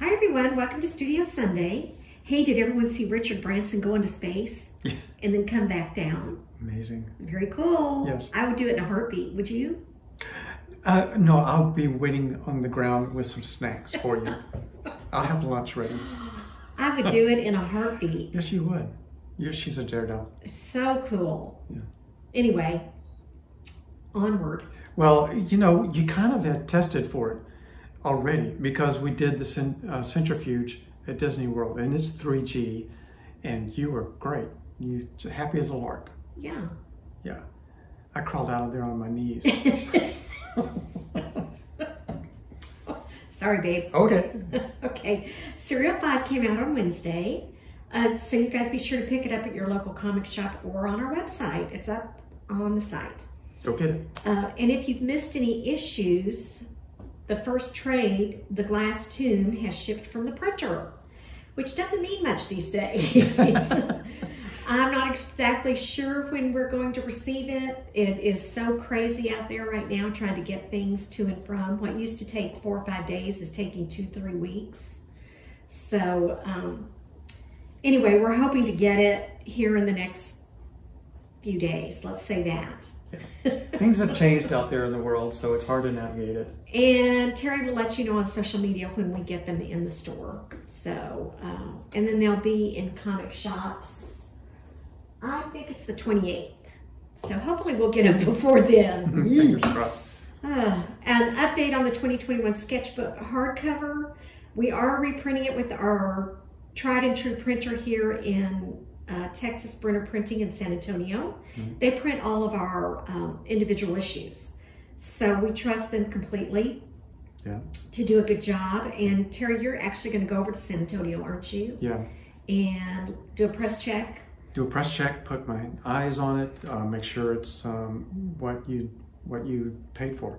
Hi everyone, welcome to Studio Sunday. Hey, did everyone see Richard Branson go into space Yeah. and then come back down? Amazing. Very cool. Yes. I would do it in a heartbeat. Would you? Uh, no, I'll be waiting on the ground with some snacks for you. I'll have lunch ready. I would do it in a heartbeat. Yes, you would. You're, she's a daredevil. So cool. Yeah. Anyway, onward. Well, you know, you kind of had tested for it already because we did the uh, centrifuge at Disney World, and it's 3G, and you were great. You happy as a lark. Yeah. Yeah, I crawled out of there on my knees. Sorry, babe. okay. okay. Serial 5 came out on Wednesday. Uh, so you guys be sure to pick it up at your local comic shop or on our website. It's up on the site. Go get it. Uh, and if you've missed any issues, the first trade, The Glass Tomb, has shipped from the printer, which doesn't mean much these days. I'm not exactly sure when we're going to receive it. It is so crazy out there right now trying to get things to and from. What used to take four or five days is taking two, three weeks. So, um, anyway, we're hoping to get it here in the next few days. Let's say that. Things have changed out there in the world, so it's hard to navigate it. And Terry will let you know on social media when we get them in the store. So, uh, and then they'll be in comic shops. I think it's the 28th. So hopefully we'll get them before then. Fingers crossed. Uh, an update on the 2021 sketchbook hardcover. We are reprinting it with our tried and true printer here in uh, Texas Brenner Printing in San Antonio. They print all of our um, individual issues. So we trust them completely Yeah. to do a good job. And Terry, you're actually going to go over to San Antonio, aren't you? Yeah. And do a press check. do a press check, put my eyes on it, uh, make sure it's um, what you what you paid for.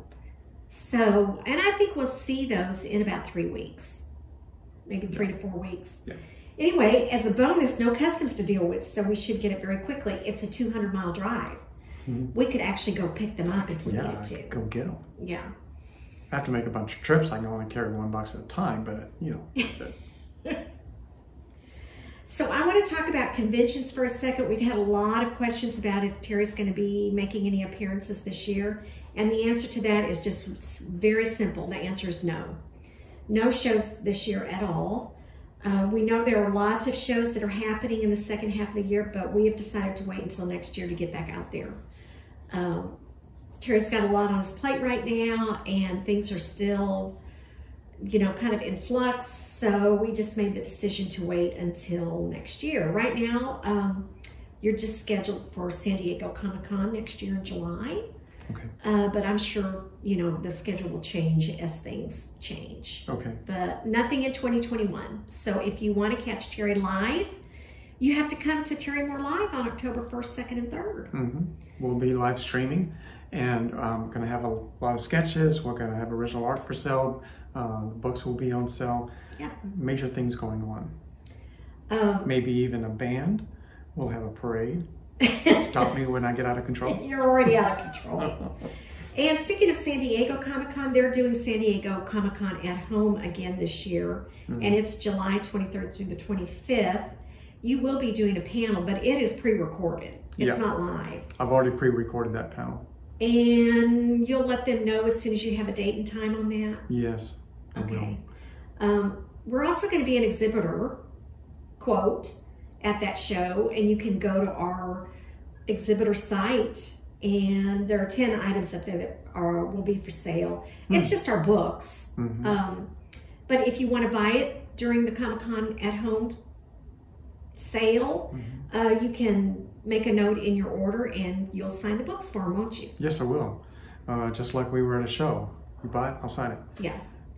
So, and I think we'll see those in about three weeks, maybe three to four weeks. Yeah. Anyway, as a bonus, no customs to deal with, so we should get it very quickly. It's a 200 mile drive. Mhm. We could actually go pick them up if we Yeah, need to. go get them. Yeah. I have to make a bunch of trips. I can only carry one box at a time, but you know, So I want to talk about conventions for a second. We've had a lot of questions about if Terry's going to be making any appearances this year. And the answer to that is just very simple. The answer is no. No shows this year at all. Uh, we know there are lots of shows that are happening in the second half of the year, but we have decided to wait until next year to get back out there. Um, Terry's got a lot on his plate right now, and things are still you know, kind of in flux. So we just made the decision to wait until next year. Right now, um, you're just scheduled for San Diego Comic Con next year in July. Okay, Uh, but I'm sure, you know, the schedule will change as things change. okay, But nothing in 2021. So if you want to catch Terry live, you have to come to Terry Moore Live on October 1st, 2nd, and 3rd. hmm We'll be live streaming, and I'm going to have a lot of sketches. We're going to have original art for sale. Uh, the books will be on sale. Yeah. Major things going on. Um, Maybe even a band. We'll have a parade. Stop me when I get out of control. You're already out of control. And speaking of San Diego Comic Con, they're doing San Diego Comic Con at home again this year, and it's July 23rd through the 25th. You will be doing a panel, but it is pre recorded, it's Yeah. not live. I've already pre-recorded that panel. And you'll let them know as soon as you have a date and time on that. Yes. Okay. Um, we're also going to be an exhibitor, quote, at that show, and you can go to our exhibitor site, and there are 10 items up there that are will be for sale. It's just our books. Mhm. Um, but if you want to buy it during the Comic Con at home sale, uh, you can make a note in your order and you'll sign the books for them, won't you? Yes, I will. Uh, just like we were at a show. You buy it, I'll sign it. Yeah.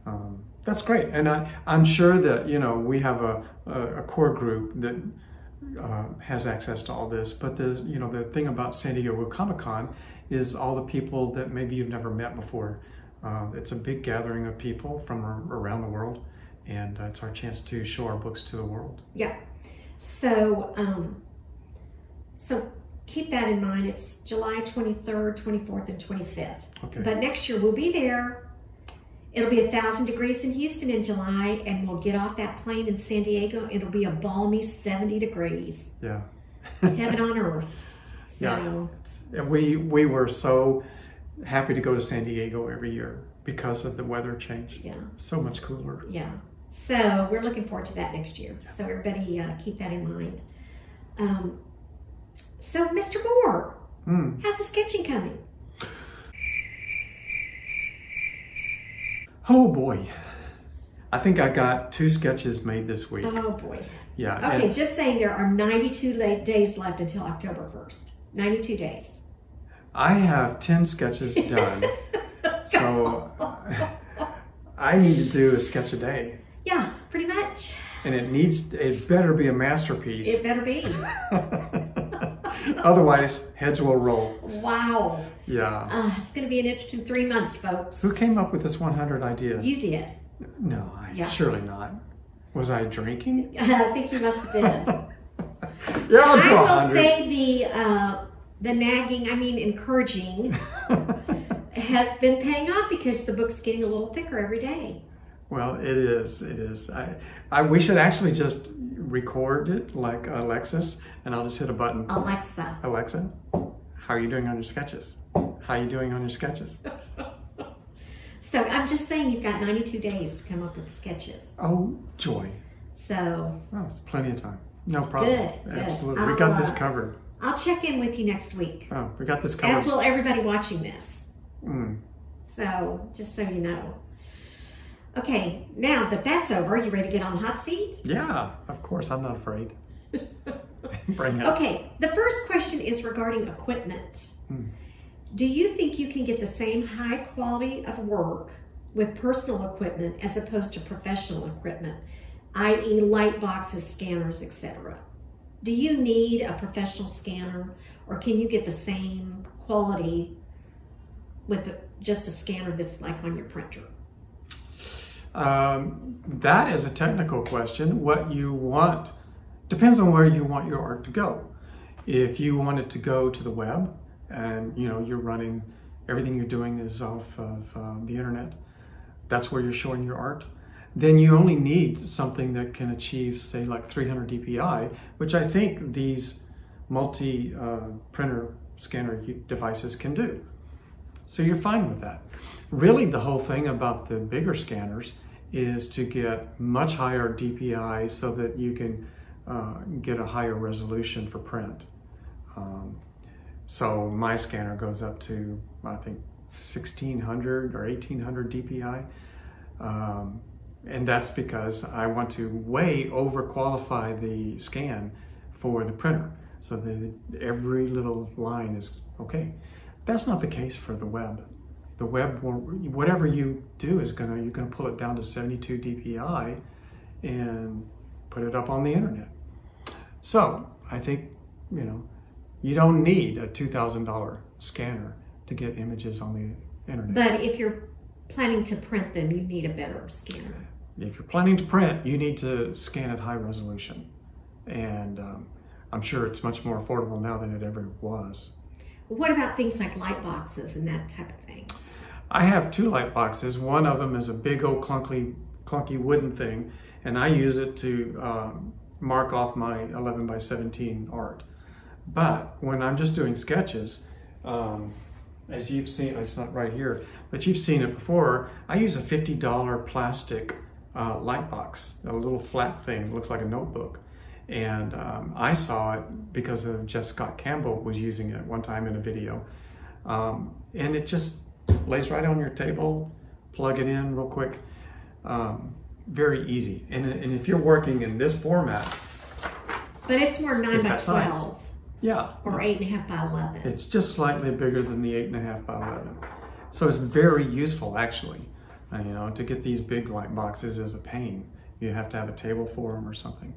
Um, that's great, and I, I'm sure that you know we have a, a, a core group that uh, has access to all this. But the you know the thing about San Diego Comic Con is all the people that maybe you've never met before. Uh, it's a big gathering of people from around the world, and uh, it's our chance to show our books to the world. Yeah. So, um, so keep that in mind. It's July 23rd, 24th, and 25th. Okay. But next year we'll be there It'll be a thousand degrees in Houston in July, and we'll get off that plane in San Diego. It'll be a balmy 70 degrees. Yeah. Heaven on earth. So, yeah. And we, we were so happy to go to San Diego every year because of the weather change. Yeah. So much cooler. Yeah. So we're looking forward to that next year. So everybody uh, keep that in mind. Um, so Mr. Moore, Mm. how's the sketching coming? Oh boy. I think I got two sketches made this week. Oh boy. Yeah. Okay, just saying there are 92 late days left until October 1st. 92 days. I have 10 sketches done. so I need to do a sketch a day. Yeah, pretty much. And it needs, it better be a masterpiece. It better be. Otherwise, heads will roll. wow. Yeah. Uh, it's going to be an interesting three months, folks. Who came up with this 100 idea? You did. No, I, Yeah. surely not. Was I drinking? I think you must have been. Yeah, I'll I will 100. say the uh, the nagging, I mean encouraging, has been paying off because the book's getting a little thicker every day. well, it is. It is. I, I, we should actually just record it like Alexis, and I'll just hit a button. Alexa. Alexa, how are you doing on your sketches? How are you doing on your sketches? So I'm just saying you've got 92 days to come up with the sketches. Oh, joy. So Well, it's plenty of time. No problem. Good, good. Absolutely. We got this uh, covered. I'll check in with you next week, Oh, we got this covered. as will everybody watching this. Mm. So just so you know. Okay, now that that's over, you ready to get on the hot seat? Yeah, of course. I'm not afraid. Bring it. Okay, the first question is regarding equipment. Hmm. Do you think you can get the same high quality of work with personal equipment as opposed to professional equipment, i.e., light boxes, scanners, etc.? Do you need a professional scanner, or can you get the same quality with just a scanner that's like on your printer? Um, that is a technical question. What you want depends on where you want your art to go. If you want it to go to the web, and you know you're running everything you're doing is off of uh, the internet, that's where you're showing your art. Then you only need something that can achieve, say, like 300 dpi, which I think these multi uh, printer scanner devices can do. So you're fine with that. Really, the whole thing about the bigger scanners is to get much higher DPI so that you can uh, get a higher resolution for print. Um, so my scanner goes up to, I think, 1600 or 1800 DPI. Um, and that's because I want to way overqualify the scan for the printer so that every little line is okay. That's not the case for the web. The web, whatever you do is gonna, you're gonna pull it down to 72 DPI and put it up on the internet. So I think, you know, you don't need a $2,000 scanner to get images on the internet. But if you're planning to print them, you need a better scanner. if you're planning to print, you need to scan at high resolution. And um, I'm sure it's much more affordable now than it ever was. What about things like light boxes and that type of thing? I have two light boxes. One of them is a big old clunky, clunky wooden thing, and I use it to um, mark off my 11 by 17 art. But when I'm just doing sketches, um, as you've seen, it's not right here, but you've seen it before, I use a $50 plastic uh, light box, a little flat thing, looks like a notebook. And um, I saw it because of Jeff Scott Campbell was using it one time in a video. Um, and it just lays right on your table, plug it in real quick. Um, very easy. And, and if you're working in this format, But it's more nine by that size. twelve yeah, or eight and a half by eleven. it's just slightly bigger than the eight and a half by 11. So it's very useful actually. Uh, you know, to get these big light boxes is a pain. You have to have a table for them or something.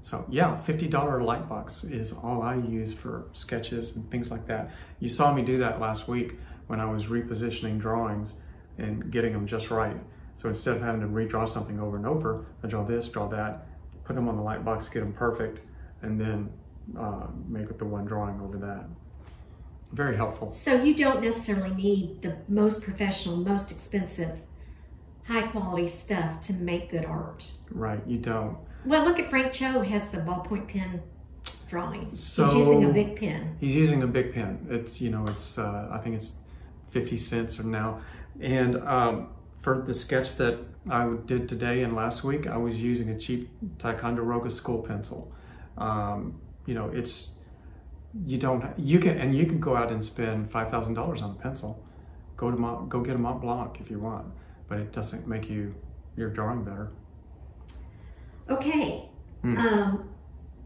So yeah, $50 light box is all I use for sketches and things like that. You saw me do that last week when I was repositioning drawings and getting them just right. So instead of having to redraw something over and over, I draw this, draw that, put them on the light box, get them perfect, and then uh, make it the one drawing over that. Very helpful. So you don't necessarily need the most professional, most expensive high quality stuff to make good art. Right, you don't. Well, look at Frank Cho has the ballpoint pen drawings. So- He's using a Bic pen. He's using a Bic pen. It's you know it's uh, I think it's fifty cents or now, and um, for the sketch that I did today and last week, I was using a cheap Ticonderoga school pencil. Um, you know it's you don't you can and you can go out and spend five thousand dollars on a pencil. Go to Mont, go get a Mont Blanc if you want, but it doesn't make you your drawing better. Okay. Hmm. Um,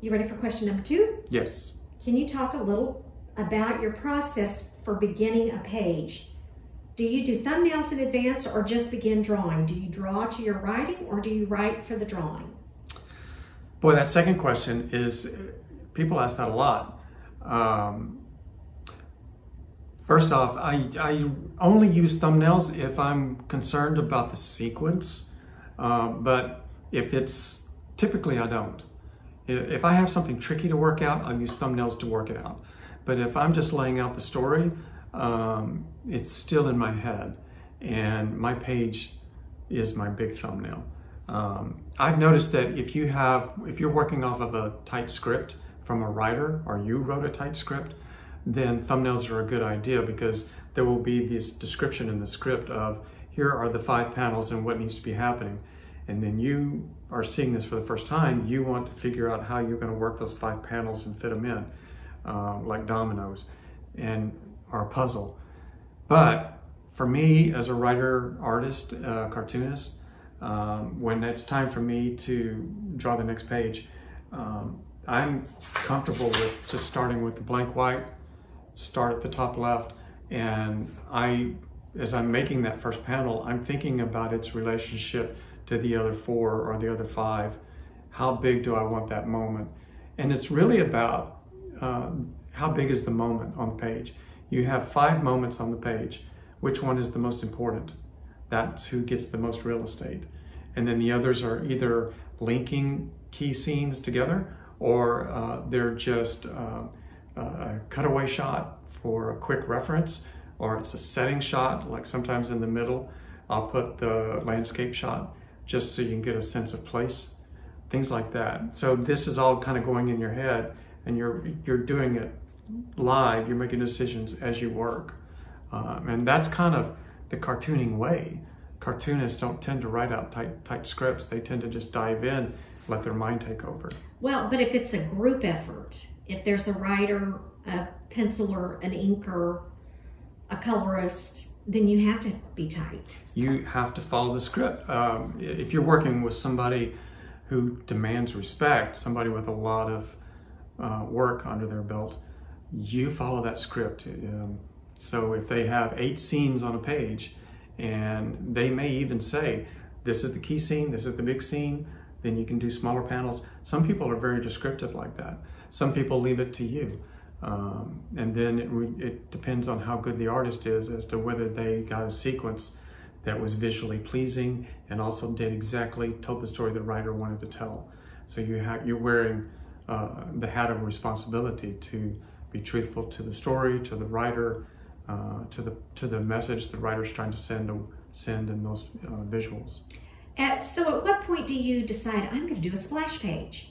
you ready for question number two? Yes. Can you talk a little about your process for beginning a page? Do you do thumbnails in advance or just begin drawing? Do you draw to your writing or do you write for the drawing? Boy, that second question is people ask that a lot. Um, first off, I, I only use thumbnails if I'm concerned about the sequence, um, but if it's typically I don't. If I have something tricky to work out, I'll use thumbnails to work it out. But if I'm just laying out the story, um, it's still in my head, and my page is my big thumbnail. Um, I've noticed that if you have, if you're working off of a tight script from a writer, or you wrote a tight script, then thumbnails are a good idea because there will be this description in the script of here are the five panels and what needs to be happening. And then you are seeing this for the first time, you want to figure out how you're going to work those five panels and fit them in, uh, like dominoes, and or a puzzle. But for me, as a writer, artist, uh, cartoonist, um, when it's time for me to draw the next page, um, I'm comfortable with just starting with the blank white, start at the top left, and I, as I'm making that first panel, I'm thinking about its relationship to the other four or the other five. How big do I want that moment? And it's really about uh, how big is the moment on the page. You have five moments on the page. Which one is the most important? That's who gets the most real estate. And then the others are either linking key scenes together or uh, they're just uh, a cutaway shot for a quick reference or it's a setting shot, like sometimes in the middle, I'll put the landscape shot just so you can get a sense of place, things like that. So this is all kind of going in your head and you're, you're doing it live, you're making decisions as you work. Um, and that's kind of the cartooning way. Cartoonists don't tend to write out tight, tight scripts. They tend to just dive in, let their mind take over. Well, but if it's a group effort, if there's a writer, a penciler, an inker, a colorist, then you have to be tight. You have to follow the script. Um, if you're working with somebody who demands respect, somebody with a lot of uh, work under their belt, you follow that script. Um, so if they have eight scenes on a page, and they may even say, this is the key scene, this is the big scene, then you can do smaller panels. Some people are very descriptive like that. Some people leave it to you. Um, and then it, it depends on how good the artist is as to whether they got a sequence that was visually pleasing and also did exactly, told the story the writer wanted to tell. So you you're wearing uh, the hat of responsibility to be truthful to the story, to the writer, uh, to the to the message the writer's trying to send send in those uh, visuals. At, so, at what point do you decide I'm going to do a splash page?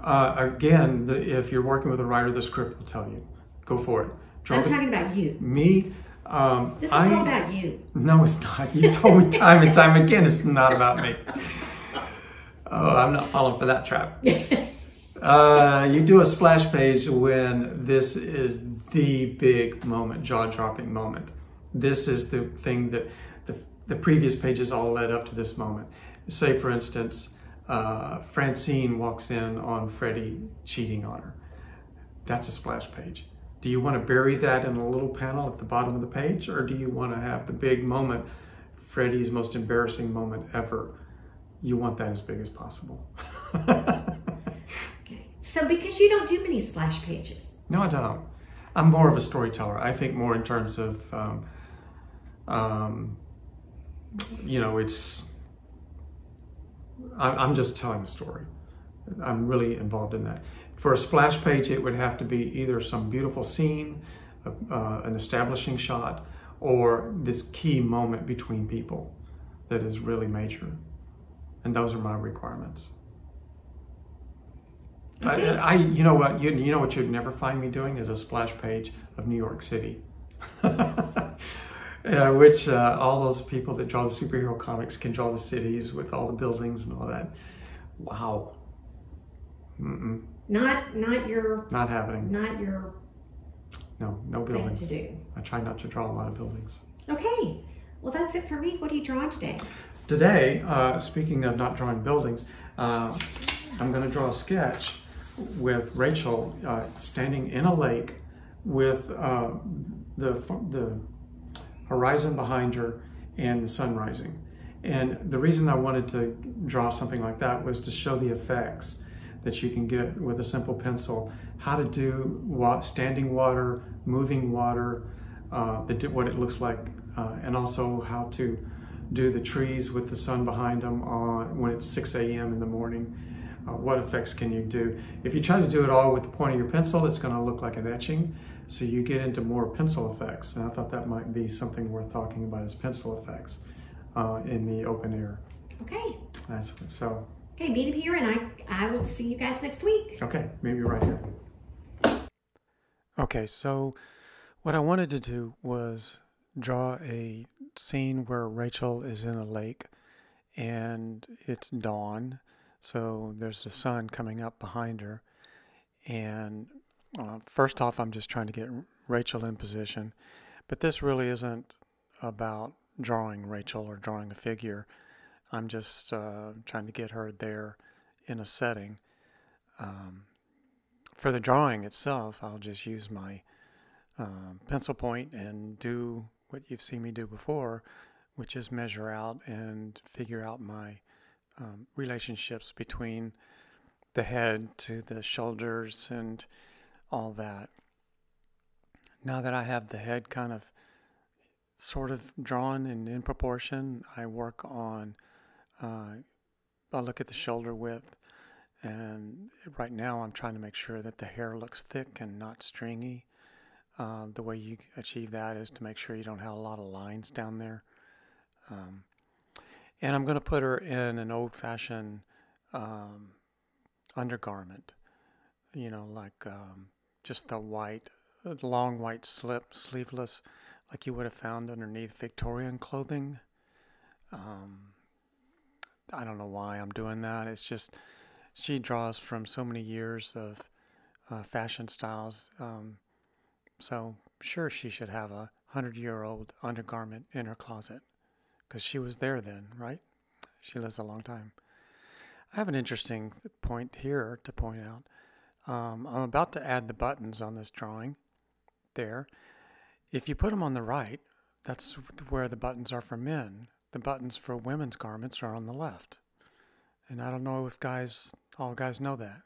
Uh, again, the, if you're working with a writer, the script will tell you. Go for it. Draw I'm talking about you. me. Um, This is I, all about you. No, it's not. You told me time and time again it's not about me. Oh, I'm not falling for that trap. Uh, you do a splash page when this is the big moment, jaw-dropping moment. This is the thing that the, previous pages all led up to this moment. Say, for instance, uh, Francine walks in on Freddie cheating on her. That's a splash page. Do you want to bury that in a little panel at the bottom of the page, or do you want to have the big moment, Freddie's most embarrassing moment ever? You want that as big as possible. Okay. So, because you don't do many splash pages. No, I don't. I'm more of a storyteller. I think more in terms of, um, um, you know, it's. I'm just telling a story. I'm really involved in that. For a splash page, it would have to be either some beautiful scene, uh, uh, an establishing shot, or this key moment between people. that is really major. And those are my requirements. I, I, you know what, you, you know what you'd never find me doing is a splash page of New York City. uh, which uh, all those people that draw the superhero comics can draw the cities with all the buildings and all that. Wow. Mm-mm. Not, not your. Not happening. Not your. No, no buildings. To do. I try not to draw a lot of buildings. Okay. Well, that's it for me. What are you drawing today? Today, uh, speaking of not drawing buildings, uh, I'm going to draw a sketch with Rachel uh, standing in a lake with uh, the the horizon behind her and the sun rising. And the reason I wanted to draw something like that was to show the effects that you can get with a simple pencil, how to do standing water, moving water, uh, the, what it looks like, uh, and also how to do the trees with the sun behind them on, when it's 6 a.m. in the morning. Uh, what effects can you do? If you try to do it all with the point of your pencil, it's going to look like an etching. So you get into more pencil effects, and I thought that might be something worth talking about as pencil effects uh, in the open air. Okay. That's so. Okay, meet up here, and I I will see you guys next week. Okay, maybe right here. Okay, so what I wanted to do was draw a scene where Rachel is in a lake, and it's dawn, so there's the sun coming up behind her, and uh, first off, I'm just trying to get Rachel in position, but this really isn't about drawing Rachel or drawing a figure. I'm just uh, trying to get her there in a setting. Um, for the drawing itself, I'll just use my uh, pencil point and do what you've seen me do before, which is measure out and figure out my um, relationships between the head to the shoulders and all that. Now that I have the head kind of sort of drawn and in proportion, I work on, uh, i look at the shoulder width. And right now, I'm trying to make sure that the hair looks thick and not stringy. Uh, the way you achieve that is to make sure you don't have a lot of lines down there. Um, and I'm going to put her in an old fashioned um, undergarment, you know, like um, just the white, uh, long white slip, sleeveless, like you would have found underneath Victorian clothing. Um, I don't know why I'm doing that. It's just she draws from so many years of uh, fashion styles. Um, so sure, she should have a hundred-year-old undergarment in her closet because she was there then, right? She lives a long time. I have an interesting point here to point out. Um, I'm about to add the buttons on this drawing there. If you put them on the right, that's where the buttons are for men. The buttons for women's garments are on the left. And I don't know if guys, all guys know that.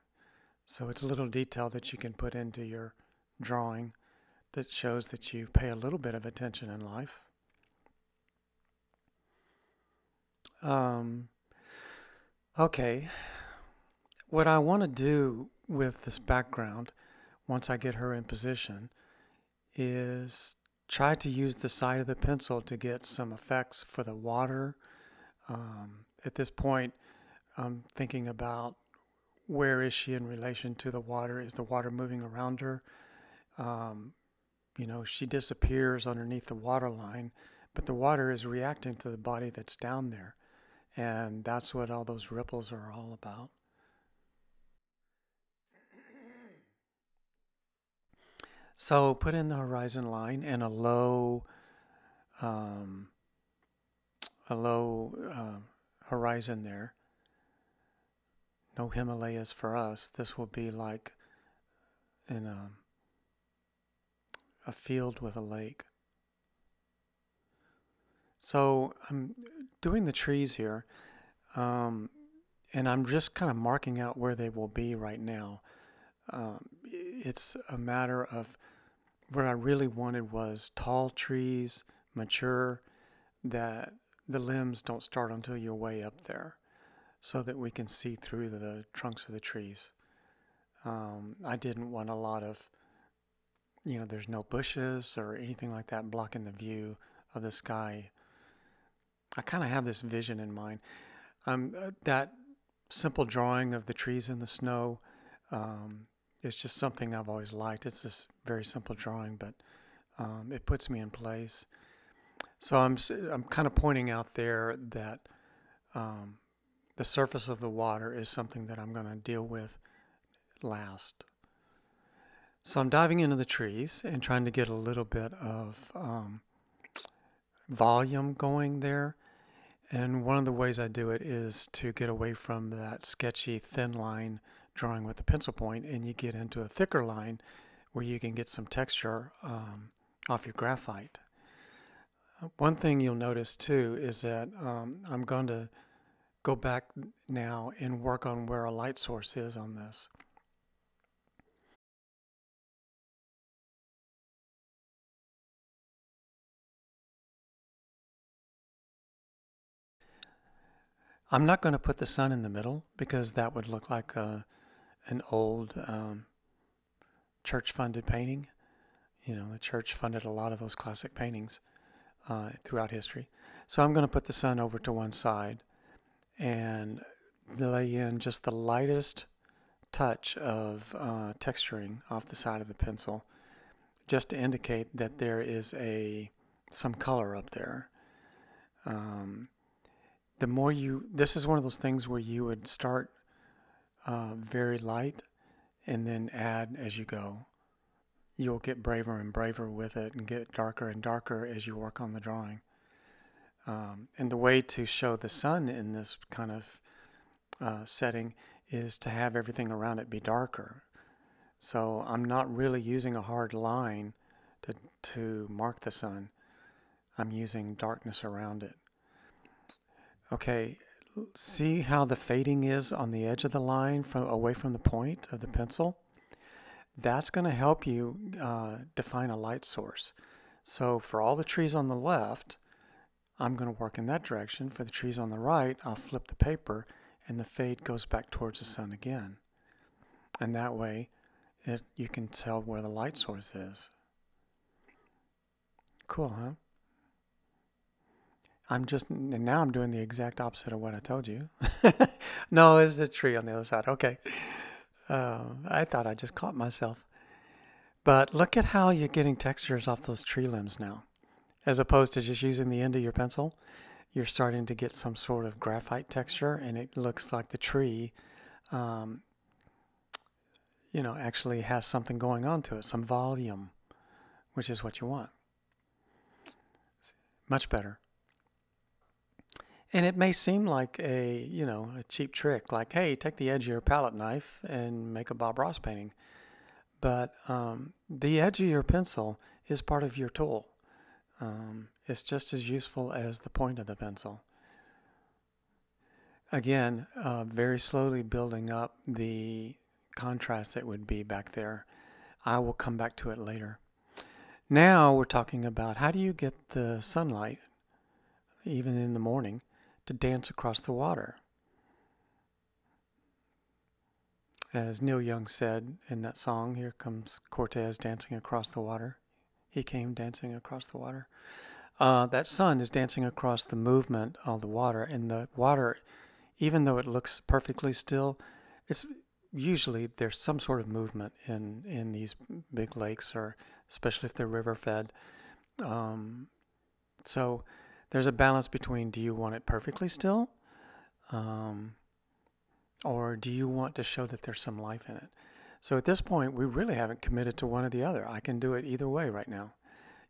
So it's a little detail that you can put into your drawing that shows that you pay a little bit of attention in life. Um, okay. What I want to do with this background, once I get her in position, is try to use the side of the pencil to get some effects for the water. Um, at this point, I'm thinking about where is she in relation to the water? Is the water moving around her? Um, you know, she disappears underneath the water line, but the water is reacting to the body that's down there. And that's what all those ripples are all about. So put in the horizon line and a low, um, a low uh, horizon there. No Himalayas for us. This will be like in a, a field with a lake. So I'm doing the trees here, um, and I'm just kind of marking out where they will be right now. Um, it's a matter of what I really wanted was tall trees, mature, that the limbs don't start until you're way up there so that we can see through the trunks of the trees. Um, I didn't want a lot of, you know, there's no bushes or anything like that blocking the view of the sky. I kind of have this vision in mind. Um, uh, that simple drawing of the trees in the snow um, is just something I've always liked. It's this very simple drawing, but um, it puts me in place. So I'm I'm kind of pointing out there that um, the surface of the water is something that I'm going to deal with last. So I'm diving into the trees and trying to get a little bit of um, volume going there. And one of the ways I do it is to get away from that sketchy thin line drawing with the pencil point and you get into a thicker line where you can get some texture um, off your graphite. One thing you'll notice too is that um, I'm going to go back now and work on where a light source is on this. I'm not going to put the sun in the middle because that would look like a, an old um, church funded painting. You know, the church funded a lot of those classic paintings uh, throughout history. So I'm going to put the sun over to one side and lay in just the lightest touch of uh, texturing off the side of the pencil just to indicate that there is a some color up there. Um, the more you, this is one of those things where you would start uh, very light and then add as you go. You'll get braver and braver with it and get darker and darker as you work on the drawing. Um, and the way to show the sun in this kind of uh, setting is to have everything around it be darker. So I'm not really using a hard line to, to mark the sun. I'm using darkness around it. Okay, see how the fading is on the edge of the line from away from the point of the pencil? That's going to help you uh, define a light source. So for all the trees on the left, I'm going to work in that direction. For the trees on the right, I'll flip the paper and the fade goes back towards the sun again. And that way, it, you can tell where the light source is. Cool, huh? I'm just, and now I'm doing the exact opposite of what I told you. no, it's the tree on the other side. Okay. Uh, I thought I just caught myself. But look at how you're getting textures off those tree limbs now as opposed to just using the end of your pencil, you're starting to get some sort of graphite texture and it looks like the tree, um, you know, actually has something going on to it, some volume, which is what you want. Much better. And it may seem like a, you know, a cheap trick, like, hey, take the edge of your palette knife and make a Bob Ross painting. But um, the edge of your pencil is part of your tool um, it's just as useful as the point of the pencil. Again, uh, very slowly building up the contrast that would be back there. I will come back to it later. Now we're talking about how do you get the sunlight, even in the morning, to dance across the water. As Neil Young said in that song, Here Comes Cortez Dancing Across the Water. He came dancing across the water. Uh, that sun is dancing across the movement of the water, and the water, even though it looks perfectly still, it's usually there's some sort of movement in in these big lakes, or especially if they're river fed. Um, so there's a balance between do you want it perfectly still, um, or do you want to show that there's some life in it? So at this point, we really haven't committed to one or the other. I can do it either way right now.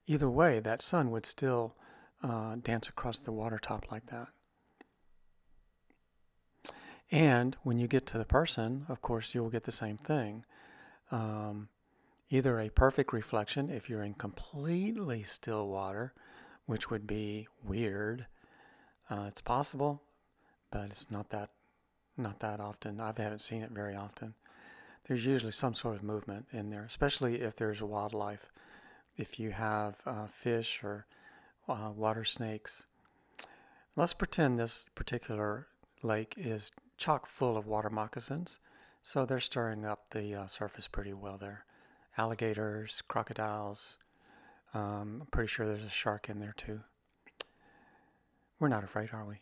Either way, that sun would still uh, dance across the water top like that. And when you get to the person, of course, you'll get the same thing. Um, either a perfect reflection if you're in completely still water, which would be weird. Uh, it's possible, but it's not that not that often. I haven't seen it very often there's usually some sort of movement in there, especially if there's wildlife. If you have uh, fish or uh, water snakes. Let's pretend this particular lake is chock full of water moccasins, so they're stirring up the uh, surface pretty well there. Alligators, crocodiles, um, I'm pretty sure there's a shark in there too. We're not afraid, are we?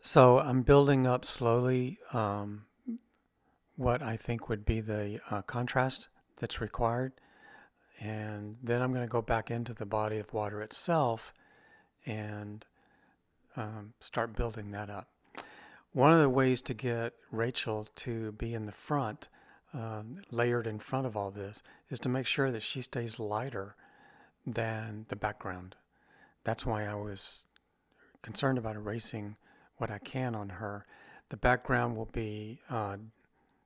So I'm building up slowly um, what I think would be the uh, contrast that's required. And then I'm going to go back into the body of water itself and um, start building that up. One of the ways to get Rachel to be in the front, uh, layered in front of all this, is to make sure that she stays lighter than the background. That's why I was concerned about erasing what I can on her. The background will be uh,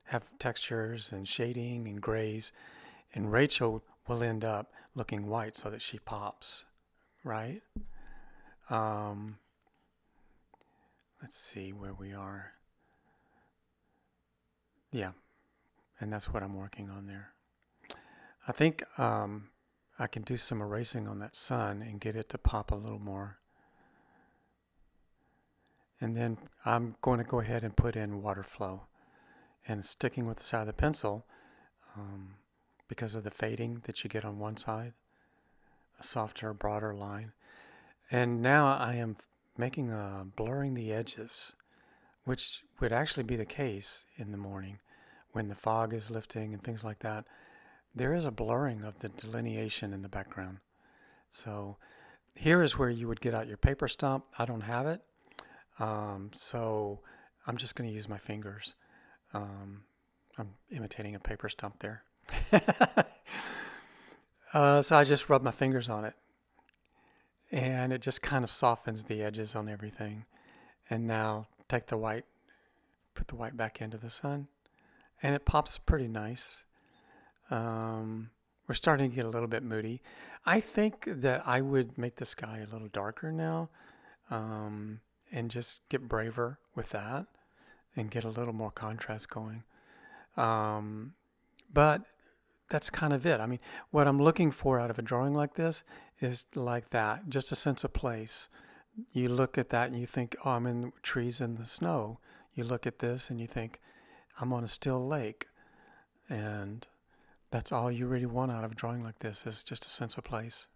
have textures and shading and grays, and Rachel will end up looking white so that she pops, right? Um, let's see where we are. Yeah, and that's what I'm working on there. I think um, I can do some erasing on that sun and get it to pop a little more. And then I'm going to go ahead and put in water flow. And sticking with the side of the pencil, um, because of the fading that you get on one side, a softer, broader line. And now I am making a blurring the edges, which would actually be the case in the morning when the fog is lifting and things like that. There is a blurring of the delineation in the background. So here is where you would get out your paper stump. I don't have it. Um, so I'm just going to use my fingers. Um, I'm imitating a paper stump there. uh, so I just rub my fingers on it. And it just kind of softens the edges on everything. And now take the white, put the white back into the sun. And it pops pretty nice. Um, we're starting to get a little bit moody. I think that I would make the sky a little darker now. Um, and just get braver with that and get a little more contrast going. Um, but that's kind of it. I mean, what I'm looking for out of a drawing like this is like that, just a sense of place. You look at that and you think, oh, I'm in trees in the snow. You look at this and you think, I'm on a still lake. And that's all you really want out of drawing like this is just a sense of place.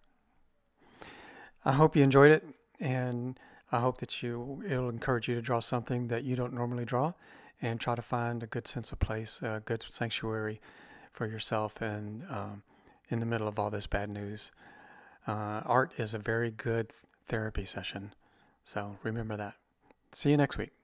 I hope you enjoyed it and I hope that you it'll encourage you to draw something that you don't normally draw and try to find a good sense of place, a good sanctuary for yourself and um, in the middle of all this bad news. Uh, art is a very good therapy session. So remember that. See you next week.